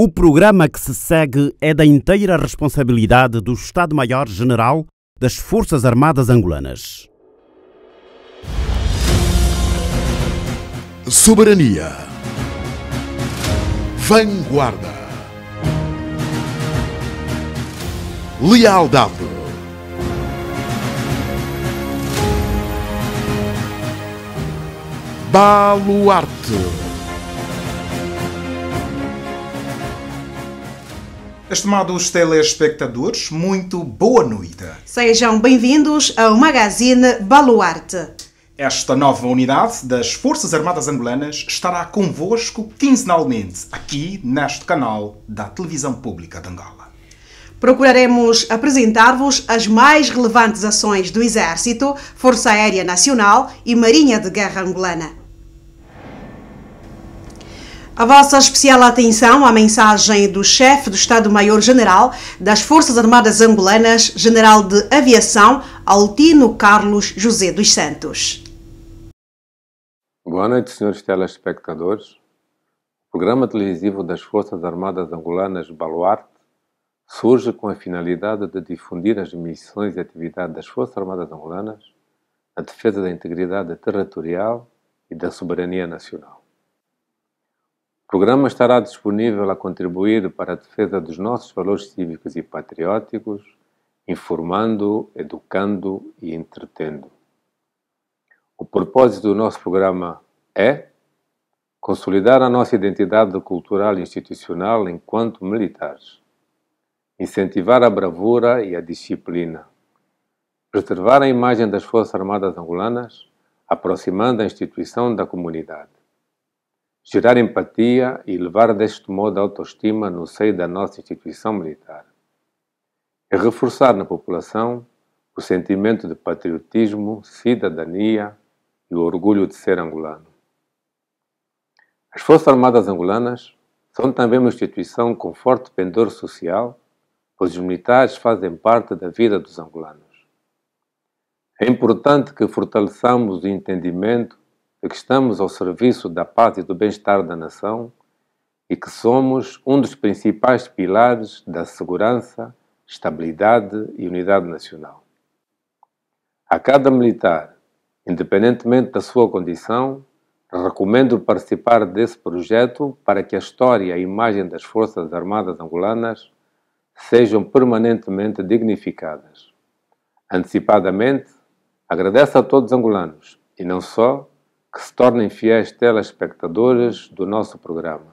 O programa que se segue é da inteira responsabilidade do Estado-Maior-General das Forças Armadas Angolanas. Soberania. Vanguarda. Lealdade. Baluarte. Estimados telespectadores, muito boa noite. Sejam bem-vindos ao Magazine Baluarte. Esta nova unidade das Forças Armadas Angolanas estará convosco quinzenalmente aqui neste canal da Televisão Pública de Angola. Procuraremos apresentar-vos as mais relevantes ações do Exército, Força Aérea Nacional e Marinha de Guerra Angolana. A vossa especial atenção à mensagem do chefe do Estado-Maior-General das Forças Armadas Angolanas, General de Aviação, Altino Carlos José dos Santos. Boa noite, senhores telespectadores. O programa televisivo das Forças Armadas Angolanas Baluarte surge com a finalidade de difundir as missões e atividades das Forças Armadas Angolanas na defesa da integridade territorial e da soberania nacional. O programa estará disponível a contribuir para a defesa dos nossos valores cívicos e patrióticos, informando, educando e entretendo. O propósito do nosso programa é consolidar a nossa identidade cultural e institucional enquanto militares, incentivar a bravura e a disciplina, preservar a imagem das Forças Armadas Angolanas, aproximando a instituição da comunidade gerar empatia e levar deste modo a autoestima no seio da nossa instituição militar. E reforçar na população o sentimento de patriotismo, cidadania e o orgulho de ser angolano. As Forças Armadas Angolanas são também uma instituição com forte pendor social, pois os militares fazem parte da vida dos angolanos. É importante que fortaleçamos o entendimento de que estamos ao serviço da paz e do bem-estar da nação e que somos um dos principais pilares da segurança, estabilidade e unidade nacional. A cada militar, independentemente da sua condição, recomendo participar desse projeto para que a história e a imagem das Forças Armadas angolanas sejam permanentemente dignificadas. Antecipadamente, agradeço a todos os angolanos, e não só, que se tornem fiéis telespectadores do nosso programa.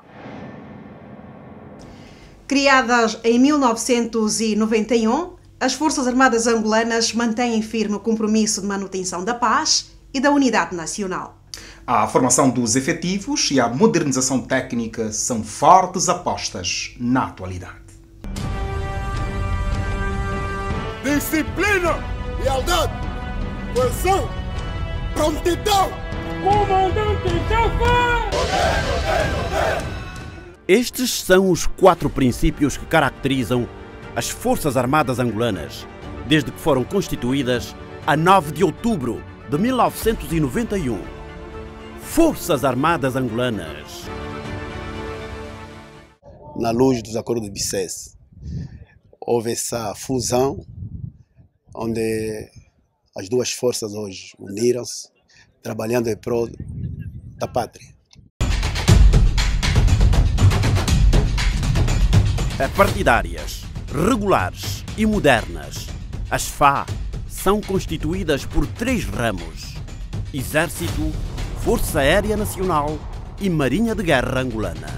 Criadas em 1991, as Forças Armadas Angolanas mantêm firme o compromisso de manutenção da paz e da unidade nacional. A formação dos efetivos e a modernização técnica são fortes apostas na atualidade. Disciplina, lealdade, coesão, prontidão Comandante-chefe! Estes são os quatro princípios que caracterizam as Forças Armadas Angolanas, desde que foram constituídas a 9 de outubro de 1991. Forças Armadas Angolanas. Na luz dos acordos de Bicesse, houve essa fusão onde as duas forças hoje uniram-se trabalhando em prol da pátria. Partidárias, regulares e modernas, as FA são constituídas por três ramos: Exército, Força Aérea Nacional e Marinha de Guerra Angolana.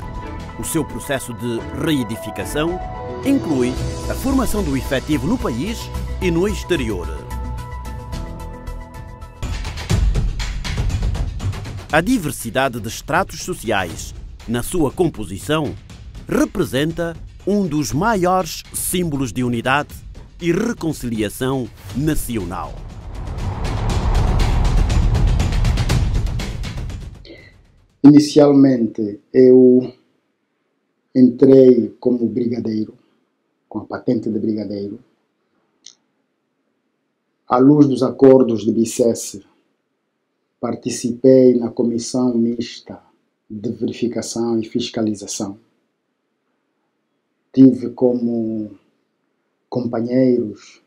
O seu processo de reedificação inclui a formação do efetivo no país e no exterior. A diversidade de estratos sociais na sua composição representa um dos maiores símbolos de unidade e reconciliação nacional. Inicialmente eu entrei como brigadeiro, com a patente de brigadeiro, à luz dos acordos de Bicesse participei na comissão mista de verificação e fiscalização. tive como companheiros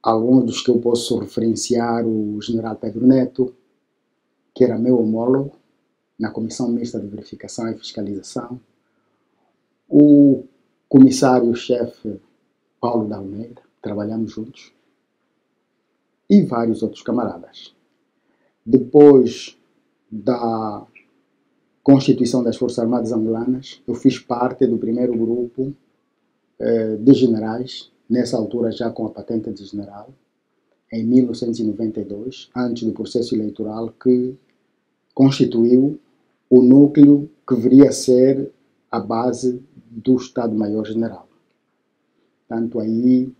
alguns dos que eu posso referenciar o general Pedro Neto, que era meu homólogo na Comissão Mista de Verificação e Fiscalização, o comissário-chefe Paulo da Almeida, trabalhamos juntos, e vários outros camaradas. Depois da constituição das Forças Armadas Angolanas, eu fiz parte do primeiro grupo eh, de generais, nessa altura já com a patente de general, em 1992, antes do processo eleitoral que constituiu o núcleo que viria a ser a base do Estado-Maior-General. Tanto aí,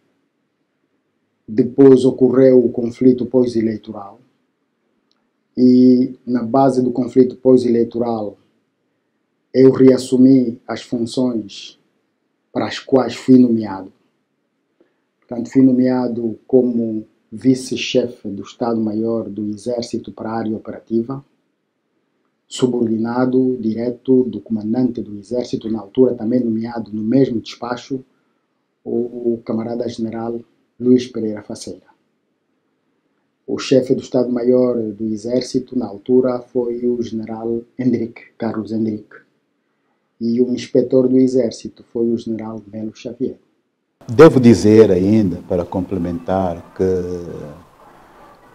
depois ocorreu o conflito pós-eleitoral, e na base do conflito pós-eleitoral eu reassumi as funções para as quais fui nomeado. Portanto, fui nomeado como vice-chefe do Estado-Maior do Exército para a área operativa, subordinado direto do comandante do Exército, na altura também nomeado no mesmo despacho, o camarada-general Luiz Pereira Faceira. O chefe do Estado-Maior do Exército, na altura, foi o general Henrique, Carlos Henrique. E o inspetor do Exército foi o general Melo Xavier. Devo dizer ainda, para complementar, que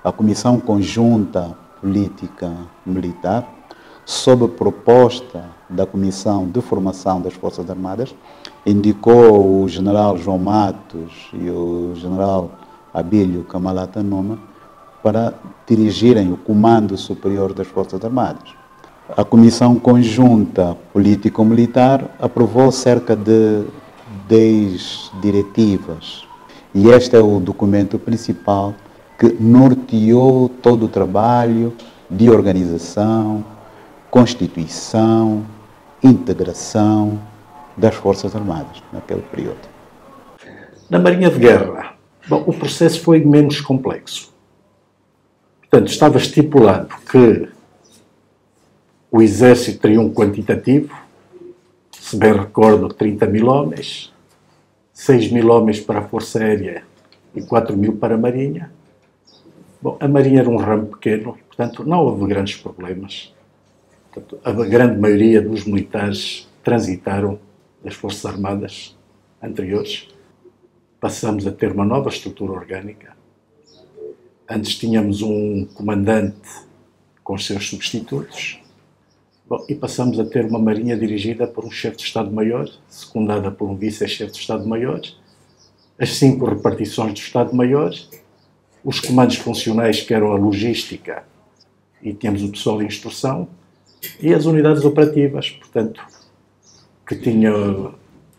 a Comissão Conjunta Política Militar, sob proposta da Comissão de Formação das Forças Armadas, indicou o general João Matos e o general Abílio Camalata Numa para dirigirem o Comando Superior das Forças Armadas. A Comissão Conjunta Político-Militar aprovou cerca de 10 diretivas e este é o documento principal que norteou todo o trabalho de organização, constituição, integração das Forças Armadas naquele período. Na Marinha de Guerra, bom, o processo foi menos complexo. Portanto, estava estipulado que o exército teria um quantitativo, se bem recordo, 30 mil homens, 6 mil homens para a Força Aérea e 4 mil para a Marinha. Bom, a Marinha era um ramo pequeno, portanto, não houve grandes problemas. Portanto, a grande maioria dos militares transitaram das Forças Armadas anteriores. Passamos a ter uma nova estrutura orgânica Antes tínhamos um comandante com os seus substitutos. Bom, e passamos a ter uma marinha dirigida por um chefe de Estado-Maior, secundada por um vice-chefe de Estado-Maior, as cinco repartições do Estado-Maior, os comandos funcionais, que eram a logística, e tínhamos o pessoal de instrução, e as unidades operativas, portanto, que tinha,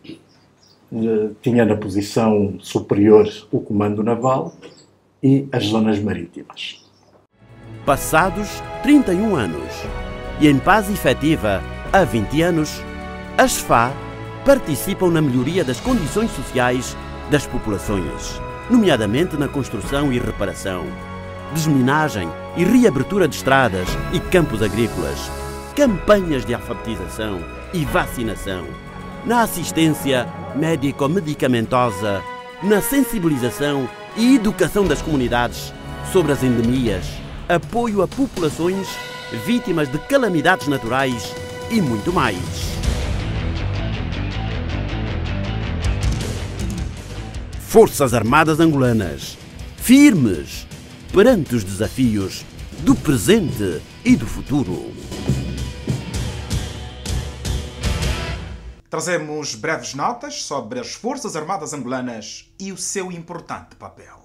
eh, tinha na posição superior o comando naval e as zonas marítimas. Passados 31 anos e em paz efetiva há 20 anos, as FA participam na melhoria das condições sociais das populações, nomeadamente na construção e reparação, desminagem e reabertura de estradas e campos agrícolas, campanhas de alfabetização e vacinação, na assistência médico-medicamentosa, na sensibilização e educação das comunidades sobre as endemias, apoio a populações vítimas de calamidades naturais e muito mais. Forças Armadas Angolanas, firmes perante os desafios do presente e do futuro. Trazemos breves notas sobre as Forças Armadas Angolanas e o seu importante papel.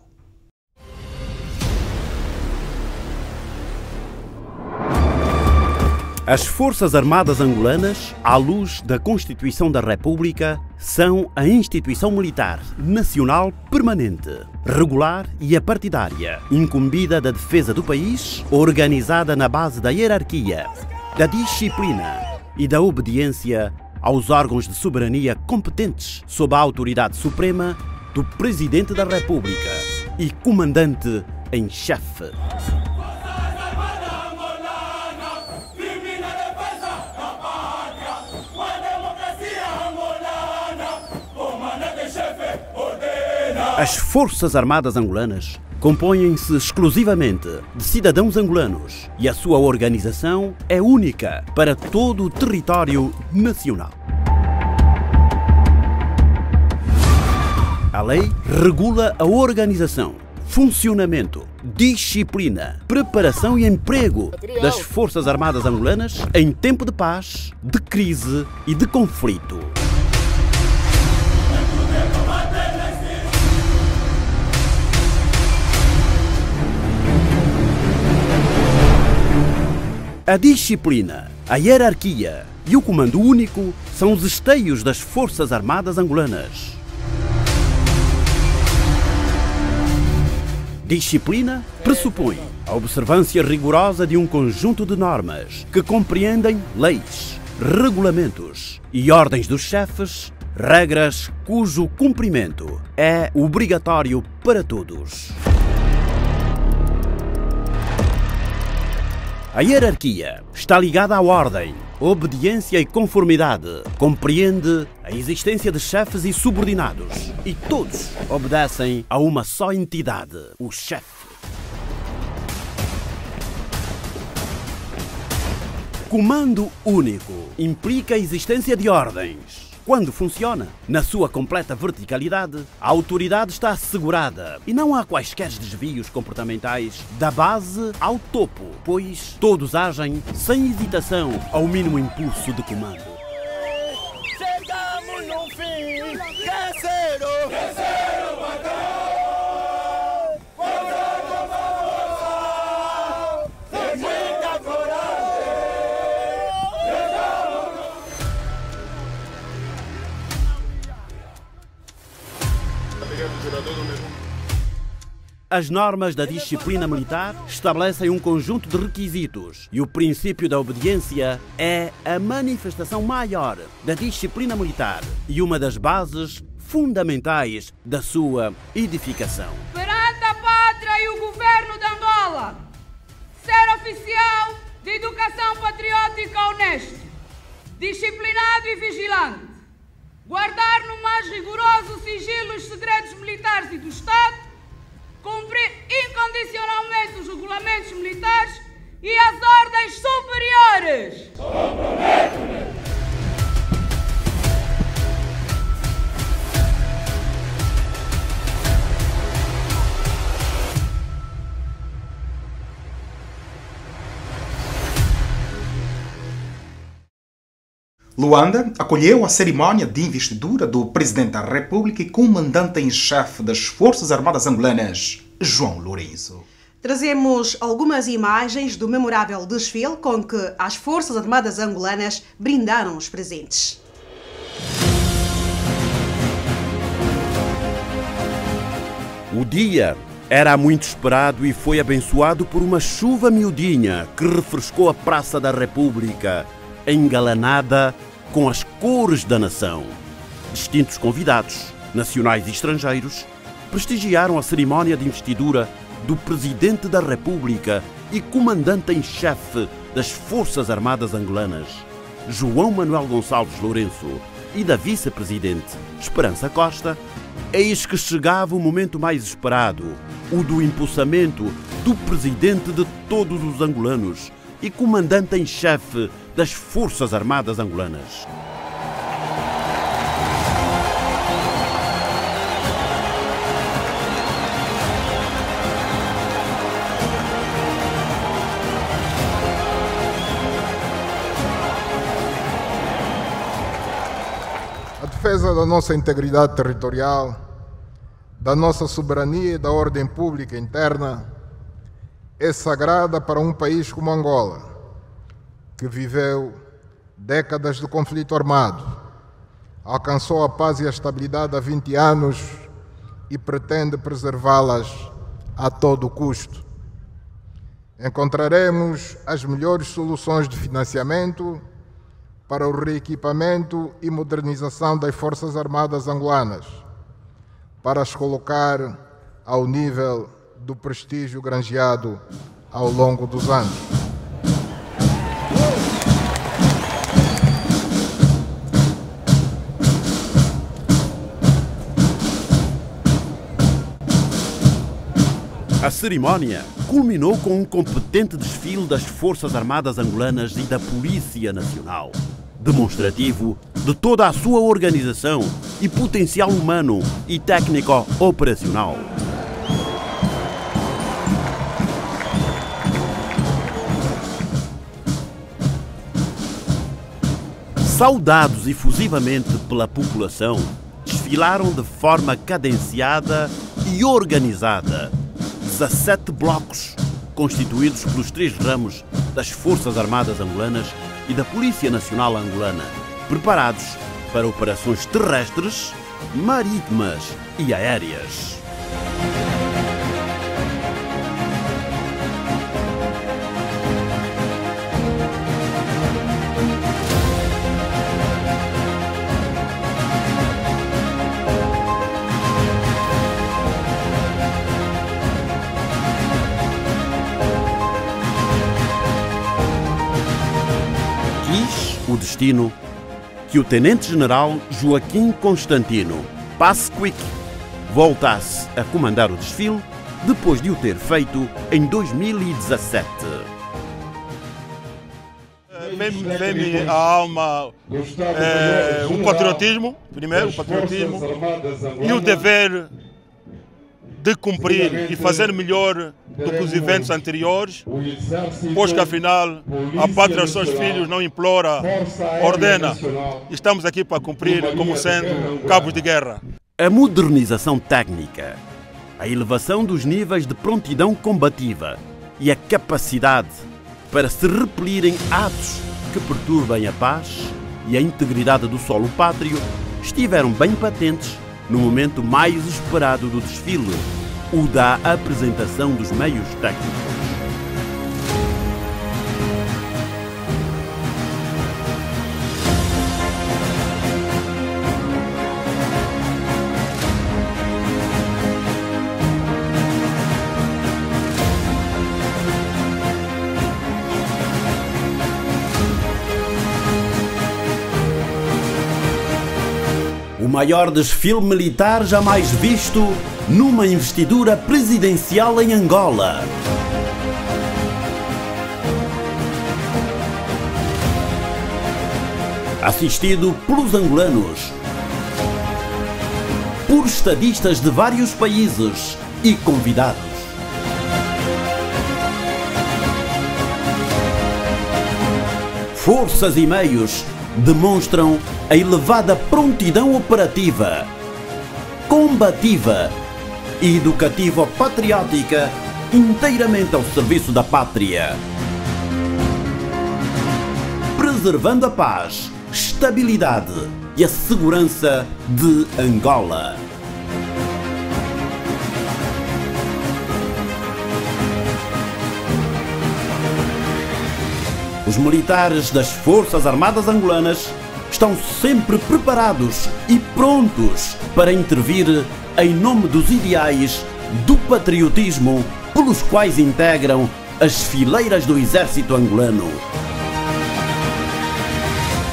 As Forças Armadas Angolanas, à luz da Constituição da República, são a instituição militar nacional permanente, regular e apartidária, incumbida da defesa do país, organizada na base da hierarquia, da disciplina e da obediência aos órgãos de soberania competentes sob a autoridade suprema do Presidente da República e Comandante em Chefe. As Forças Armadas Angolanas compõem-se exclusivamente de cidadãos angolanos e a sua organização é única para todo o território nacional. A lei regula a organização, funcionamento, disciplina, preparação e emprego das Forças Armadas Angolanas em tempo de paz, de crise e de conflito. A disciplina, a hierarquia e o comando único são os esteios das Forças Armadas Angolanas. Disciplina pressupõe a observância rigorosa de um conjunto de normas que compreendem leis, regulamentos e ordens dos chefes, regras cujo cumprimento é obrigatório para todos. A hierarquia está ligada à ordem, obediência e conformidade. Compreende a existência de chefes e subordinados. E todos obedecem a uma só entidade, o chefe. Comando único implica a existência de ordens quando funciona, na sua completa verticalidade, a autoridade está assegurada e não há quaisquer desvios comportamentais da base ao topo, pois todos agem sem hesitação ao mínimo impulso de comando. Chegamos no fim, terceiro, terceiro As normas da disciplina militar estabelecem um conjunto de requisitos e o princípio da obediência é a manifestação maior da disciplina militar e uma das bases fundamentais da sua edificação. Perante a pátria e o governo de Angola, ser oficial de educação patriótica honesto, disciplinado e vigilante, guardar no mais rigoroso sigilo os segredos militares e do Estado, cumprir incondicionalmente os regulamentos militares e as ordens superiores. Comprometo-me. Luanda acolheu a cerimónia de investidura do Presidente da República e comandante em chefe das Forças Armadas Angolanas, João Lourenço. Trazemos algumas imagens do memorável desfile com que as Forças Armadas Angolanas brindaram os presentes. O dia era muito esperado e foi abençoado por uma chuva miudinha que refrescou a Praça da República engalanada com as cores da nação. Distintos convidados, nacionais e estrangeiros, prestigiaram a cerimónia de investidura do Presidente da República e Comandante em Chefe das Forças Armadas Angolanas, João Manuel Gonçalves Lourenço, e da Vice-Presidente Esperança Costa, eis que chegava o momento mais esperado, o do impulsamento do Presidente de todos os angolanos e Comandante em Chefe das Forças Armadas Angolanas. A defesa da nossa integridade territorial, da nossa soberania e da ordem pública interna é sagrada para um país como Angola, que viveu décadas de conflito armado, alcançou a paz e a estabilidade há 20 anos e pretende preservá-las a todo custo. Encontraremos as melhores soluções de financiamento para o reequipamento e modernização das Forças Armadas angolanas, para as colocar ao nível do prestígio granjeado ao longo dos anos. Cerimónia culminou com um competente desfile das Forças Armadas Angolanas e da Polícia Nacional, demonstrativo de toda a sua organização e potencial humano e técnico operacional. Saudados efusivamente pela população, desfilaram de forma cadenciada e organizada 17 blocos constituídos pelos três ramos das Forças Armadas Angolanas e da Polícia Nacional Angolana, preparados para operações terrestres, marítimas e aéreas. Destino que o Tenente-General Joaquim Constantino Pasquic voltasse a comandar o desfile depois de o ter feito em 2017. Vem-me vem à alma é, o patriotismo, primeiro o patriotismo, e o dever de cumprir e fazer melhor do que os eventos anteriores, pois que afinal a pátria aos seus filhos não implora, ordena. Estamos aqui para cumprir como sendo cabos de guerra. A modernização técnica, a elevação dos níveis de prontidão combativa e a capacidade para se repelirem atos que perturbem a paz e a integridade do solo pátrio estiveram bem patentes no momento mais esperado do desfile, o da apresentação dos meios técnicos. Maior desfile militar jamais visto numa investidura presidencial em Angola. Assistido pelos angolanos, por estadistas de vários países e convidados. Forças e meios demonstram a elevada prontidão operativa, combativa e educativo-patriótica inteiramente ao serviço da pátria. Preservando a paz, estabilidade e a segurança de Angola. Os militares das Forças Armadas Angolanas estão sempre preparados e prontos para intervir em nome dos ideais do patriotismo pelos quais integram as fileiras do exército angolano.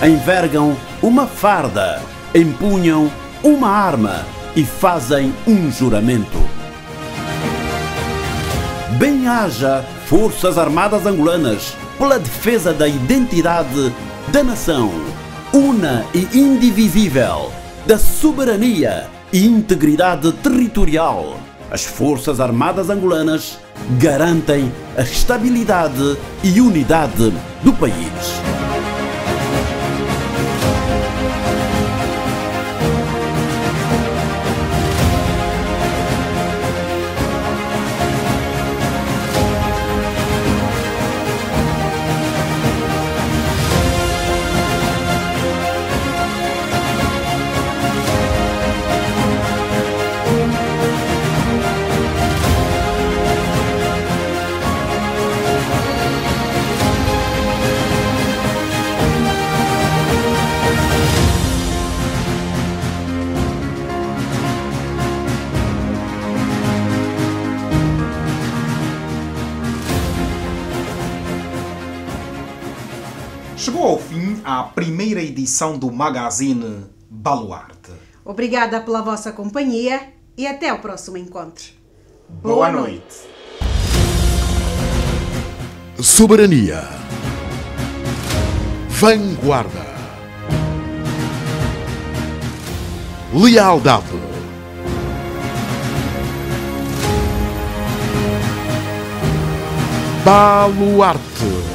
Envergam uma farda, empunham uma arma e fazem um juramento. Bem-haja Forças Armadas Angolanas pela defesa da identidade da nação, una e indivisível, da soberania e integridade territorial. As Forças Armadas Angolanas garantem a estabilidade e unidade do país. primeira edição do magazine Baluarte. Obrigada pela vossa companhia e até o próximo encontro. Boa, Boa noite. noite. Soberania. Vanguarda. Lealdade. Baluarte.